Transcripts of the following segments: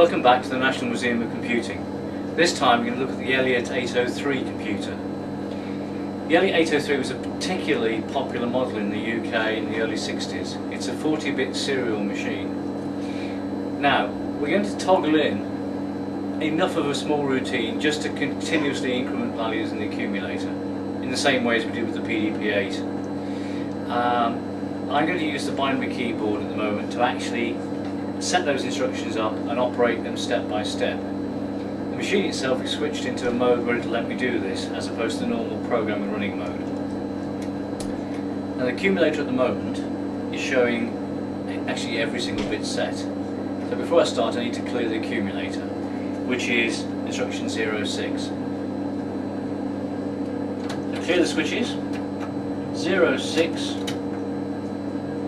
Welcome back to the National Museum of Computing. This time we're going to look at the Elliott 803 computer. The Elliott 803 was a particularly popular model in the UK in the early 60s. It's a 40-bit serial machine. Now, we're going to toggle in enough of a small routine just to continuously increment values in the accumulator in the same way as we did with the PDP-8. Um, I'm going to use the binary keyboard at the moment to actually set those instructions up and operate them step by step. The machine itself is switched into a mode where it'll let me do this as opposed to the normal programming running mode. Now the accumulator at the moment is showing actually every single bit set. So before I start I need to clear the accumulator which is instruction 06. So clear the switches, 06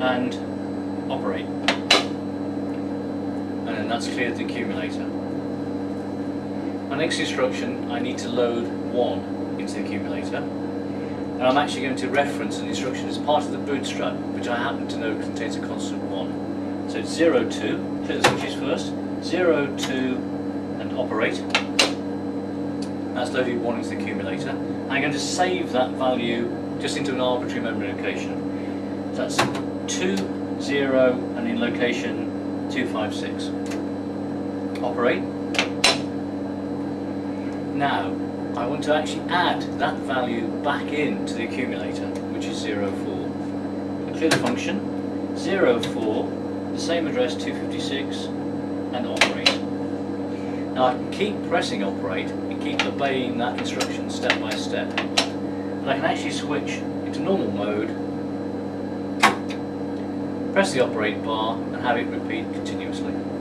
and operate. And then that's cleared the accumulator. My next instruction, I need to load 1 into the accumulator. And I'm actually going to reference an instruction as part of the bootstrap, which I happen to know contains a constant 1. So it's 0, 2, clear the switches first, 0, 2, and operate. That's loaded 1 into the accumulator. I'm going to save that value just into an arbitrary memory location. So that's 2, 0, and in location 256. Operate. Now, I want to actually add that value back into the accumulator, which is 04. I clear the function, 04, the same address 256, and operate. Now I can keep pressing operate and keep obeying that instruction step by step. But I can actually switch into normal mode press the operate bar and have it repeat continuously.